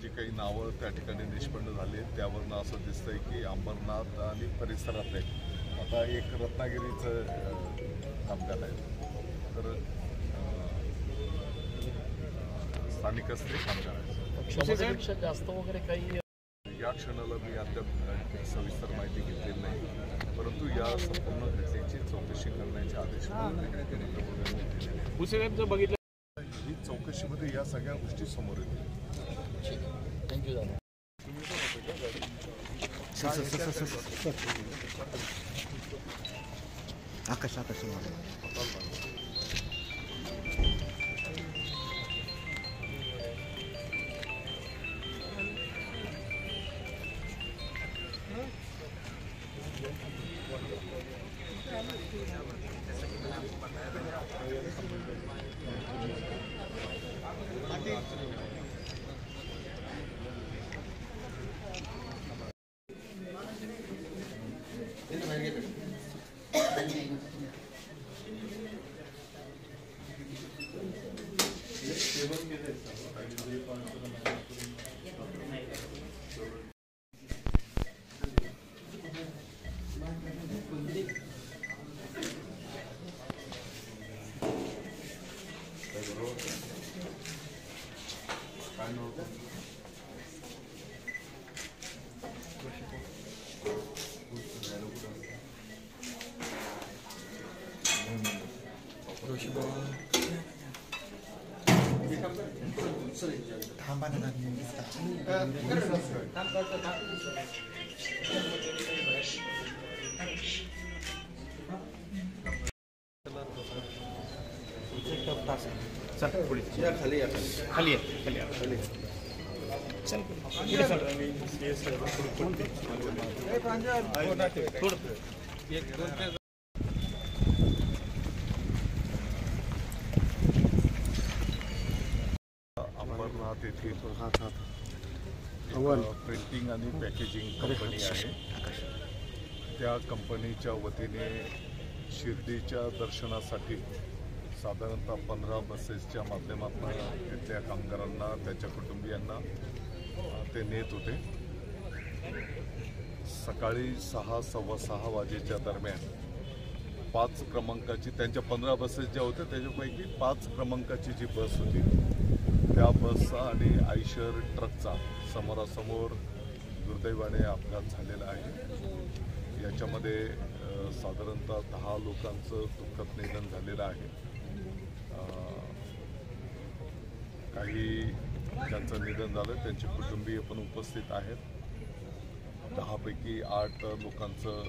जी काही नावं त्या ठिकाणी निष्पन्न झाली त्यावरनं असं दिसतंय की अंबरनाथ आणि परिसरात आहे आता एक रत्नागिरीचं ताब्यात आहे. तर स्थानिकच ते क्षमतेपेक्षा जास्त वगैरे काही या क्षणाला मी अद्याप सविस्तर माहिती घेतलेली नाही. परंतु या संपूर्ण घटनेची चौकशी करण्याचे आदेश दिलेले बघितलं ही चौकशीमध्ये या सगळ्या गोष्टी समोर येतील. थँक्यू दादा. आकाश. 나누고 그러시고 물도 내려고 그러시고 단반에 다닙니다. 단반에 다닙니다. चल पुढे. खाली आहे खाली आहे. चल. पुढे चल. अंबरनाथ येथे प्रिंटिंग आणि पॅकेजिंग कंपनी आहे. त्या कंपनीच्या वतीने शिर्डीच्या दर्शनासाठी साधारणतः पंधरा बसेसच्या माध्यमातून तिथल्या कामगारांना त्याच्या कुटुंबियांना ते नेत होते. सकाळी सहा सव्वा सहा वाजेच्या दरम्यान पाच क्रमांकाची त्यांच्या पंधरा बसेस ज्या होत्या त्याच्यापैकी पाच क्रमांकाची जी बस होती त्या बसचा आणि आयशर ट्रकचा समोरासमोर दुर्दैवाने अपघात झालेला आहे. याच्यामध्ये साधारणतः दहा लोकांचं दुःखद निधन झालेलं आहे. काही ज्यांचं निधन झालं त्यांचे कुटुंबीय पण उपस्थित आहेत. दहापैकी आठ लोकांचं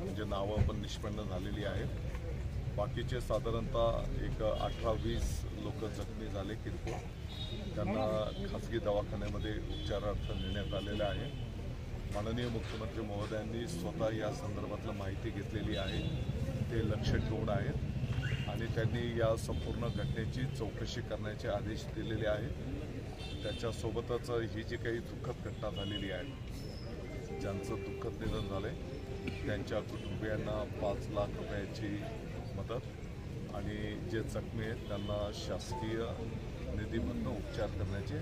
म्हणजे नावं पण निष्पन्न झालेली आहेत. बाकीचे साधारणतः एक अठरा वीस लोक जखमी झाले किरकोळ. त्यांना खाजगी दवाखान्यामध्ये उपचारार्थ नेण्यात आलेलं आहे. माननीय मुख्यमंत्री महोदयांनी स्वतः या संदर्भातलं माहिती घेतलेली आहे. ते लक्ष ठेवून आहेत. आणि त्यांनी या संपूर्ण घटनेची चौकशी करण्याचे आदेश दिलेले आहेत त्याच्यासोबतच ही जी काही दुःखद घटना झालेली आहे ज्यांचं दुःखद निधन झालंय त्यांच्या कुटुंबियांना पाच लाख रुपयाची मदत आणि जे जखमी आहेत त्यांना शासकीय निधीमधनं उपचार करण्याचे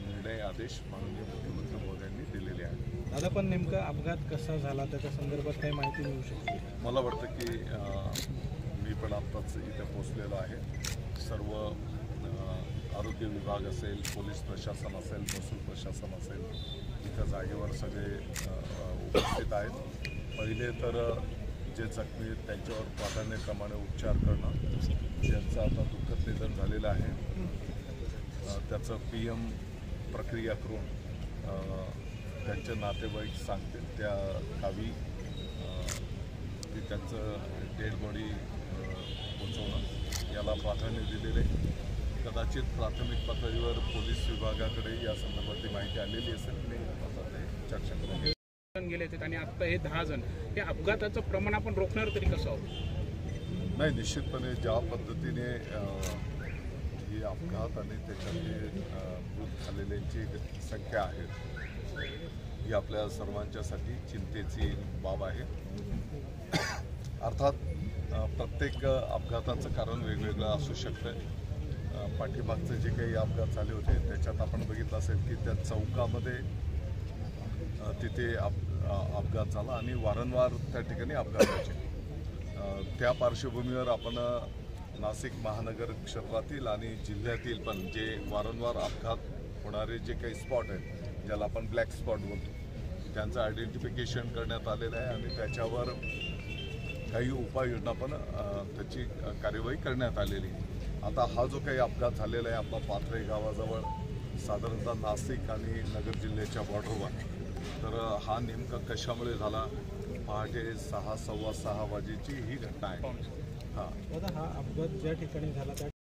निर्णय आदेश माननीय मुख्यमंत्री महोदयांनी दिलेले आहेत. दादा पण नेमका अपघात कसा झाला? त्याच्या संदर्भात काही माहिती मिळू शकते मला वाटतं की मी पण आत्ताच इथे पोचलेलो आहे. सर्व आरोग्य विभाग असेल पोलीस प्रशासन असेल महसूल प्रशासन असेल इथं जागेवर सगळे उपस्थित आहेत. पहिले तर जे जखमी आहेत त्यांच्यावर प्राधान्यक्रमाने उपचार करणं ज्यांचं आता दुःखद निधन झालेलं आहे. त्याचं पी एम प्रक्रिया करून त्यांचे नातेवाईक सांगतील. त्या गावी की त्यांचं डेड बॉडी पोचवणं याला प्राधान्य दिलेलं आहे. कदाचित प्राथमिक पातळीवर पोलीस विभागाकडे या संदर्भातली माहिती आलेली असेल मी आता ते चर्चा करून गेले आणि आता हे दहा जण. हे अपघाताचं प्रमाण आपण रोखणार तरी कसं आहोत? नाही निश्चितपणे ज्या पद्धतीने ही अपघात आणि त्याच्यातले अ, मृत झालेल्यांची संख्या आहे ही आपल्या सर्वांच्यासाठी चिंतेची बाब आहे. अर्थात प्रत्येक अपघाताचं कारण वेगवेगळं असू शकतं पाठीमागचे जे काही अपघात झाले होते त्याच्यात आपण बघितलं असेल की त्या चौकामध्ये तिथे अप अपघात झाला आणि वारंवार त्या ठिकाणी अपघात व्हायचे त्या पार्श्वभूमीवर आपण नाशिक महानगर क्षेत्रातील आणि जिल्ह्यातील पण जे वारंवार अपघात होणारे जे काही स्पॉट आहेत ज्याला आपण ब्लॅक स्पॉट बोलतो त्यांचं आयडेंटिफिकेशन करण्यात आलेलं आहे आणि त्याच्यावर काही उपाययोजना पण त्याची कार्यवाही करण्यात आलेली. आहे. आता हा जो काही अपघात झालेला आहे आपला पाथरे गावाजवळ साधारणतः नाशिक आणि नगर जिल्ह्याच्या बॉर्डरवर तर हा नेमका कशामुळे झाला? पहाटे सहा सव्वा सहा वाजेची ही घटना आहे. हां. दादा हा अपघात ज्या ठिकाणी झाला त्या